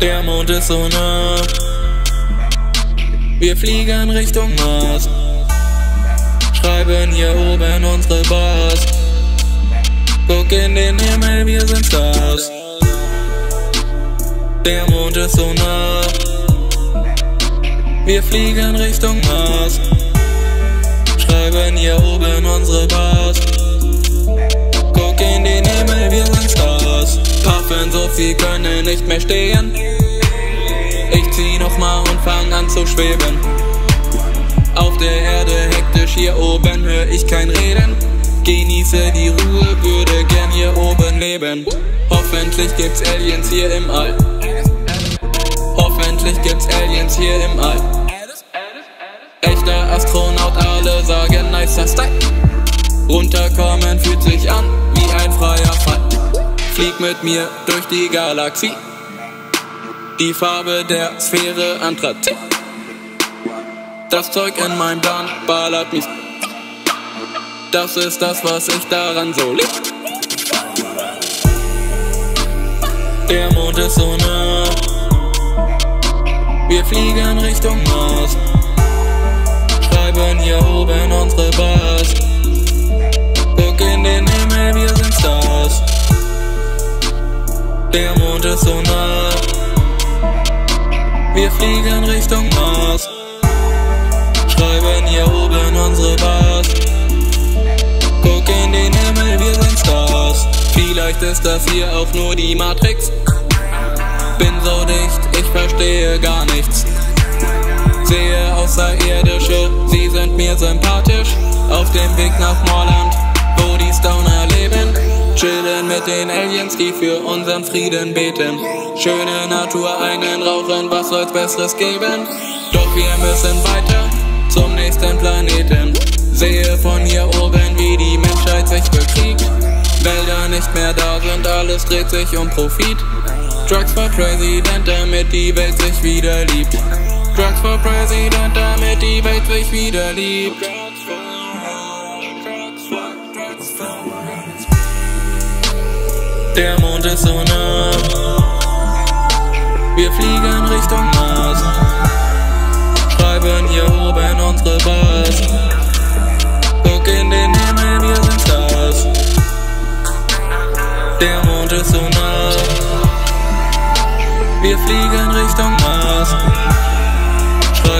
Der Mond ist so nah. Wir fliegen Richtung Mars. Schreiben hier oben unsere Bars. Guck in den Himmel, wir sind Stars. Der Mond ist so nah. Wir fliegen Richtung Mars. Schreiben hier oben unsere Bars. Guck in den Himmel, wir sind Stars. Puffen so viel können nicht mehr stehen. Ich zieh nochmal und fang an zu schweben. Auf der Erde hektisch, hier oben hör ich kein Reden. Genieße die Ruhe, würde gern hier oben leben. Hoffentlich gibt's Aliens hier im All. Hoffentlich gibt's Aliens hier im All. Echter Astronaut, nicer Style. Runterkommen fühlt sich an wie ein freier Fall. Flieg mit mir durch die Galaxie. Die Farbe der Sphäre Anthrazit. Das Zeug in meinem Plan ballert mich. Das ist das, was ich daran so lieb. Der Mond ist so nah. Wir fliegen Richtung Mars. Hier oben unsere Bars. Guck in den Himmel, wir sind Stars. Der Mond ist so nah. Wir fliegen Richtung Mars. Schreiben hier oben unsere Bars. Guck in den Himmel, wir sind Stars. Vielleicht ist das hier auch nur die Matrix. Bin so dicht, ich verstehe gar nichts. Sehe Außerirdische, sie sind mir sympathisch. Auf dem Weg nach Moorland, wo die Stoner leben. Chillen mit den Aliens, die für unseren Frieden beten. Schöne Natur, einen rauchen, was soll's Besseres geben? Doch wir müssen weiter zum nächsten Planeten. Sehe von hier oben, wie die Menschheit sich bekriegt. Wälder nicht mehr da sind, alles dreht sich um Profit. Drugs for President, damit die Welt sich wieder liebt. Drugs for President, damit die Welt sich wieder liebt. Der Mond ist so nah. Wir fliegen Richtung Mars. Schreiben hier oben unsere Bars. Guck in den Himmel, wir sind Stars. Der Mond ist so nah. Wir fliegen Richtung